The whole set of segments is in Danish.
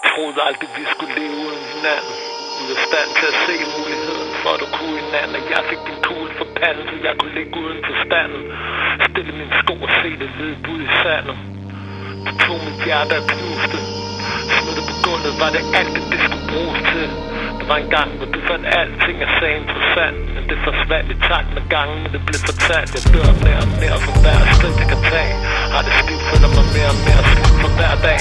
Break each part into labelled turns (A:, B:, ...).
A: Jeg troede aldrig, vi skulle leve uden hinanden. Du er stand til at se muligheden for, at du kunne hinanden. Og jeg fik din kugle for panden, så jeg kunne ligge uden for standen. Stille min sko og se det løb ud i sandet. Du tog mit hjerte og knuste. Smed på gulvet, var det alt det, det skulle bruges til. Der var en gang, hvor du fandt alting af sagde interessant Men det forsvandt i takt med gangen, men det blev fortalt Jeg dør mere og mere for hver skridt, jeg kan tage Har det stiv, føler mig mere og mere slut for hver dag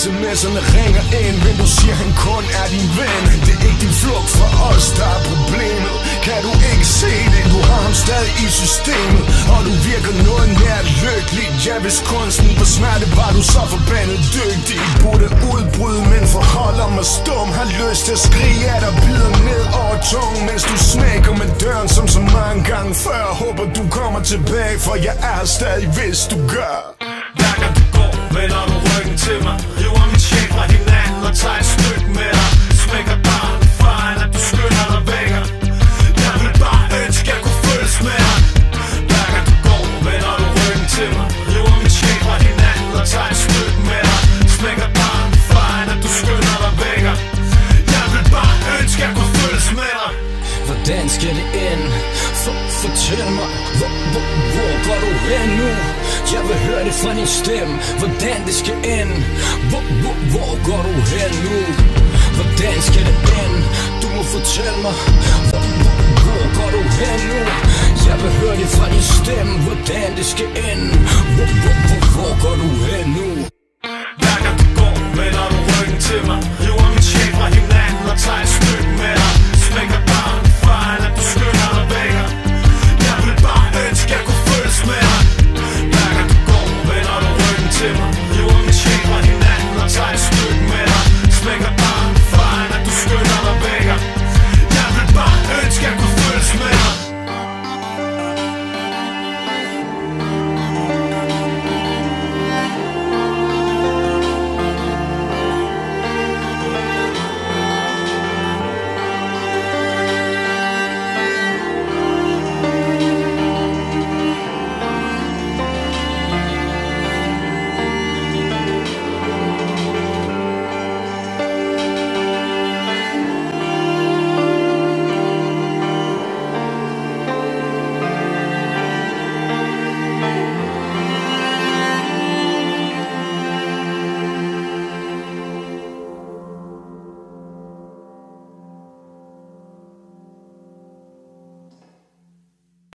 B: SMS'erne ringer ind Men du siger han kun er din ven. Det er ikke din flugt fra os der er problemet. Kan du ikke se det? Du har ham stadig i systemet Og du virker noget nær lykkelig Ja hvis kunsten var smerte var du så forbandet dygtig. Burde udbryde men forholder mig stum. Har lyst til at skrige af dig bider ned over tungen Mens du smækker med døren som så mange gange før. Håber du kommer tilbage for jeg er stadig hvis du gør.
C: Fortæl mig, hvor, hvor, hvor går du hen nu? Jeg vil høre det fra din stemme, hvordan det skal ende Hvor, hvor, hvor går du hen nu? Hvordan skal det ende? Du må fortælle mig, hvor, hvor, hvor går du hen nu? Jeg vil høre det fra din stemme, hvordan det skal ende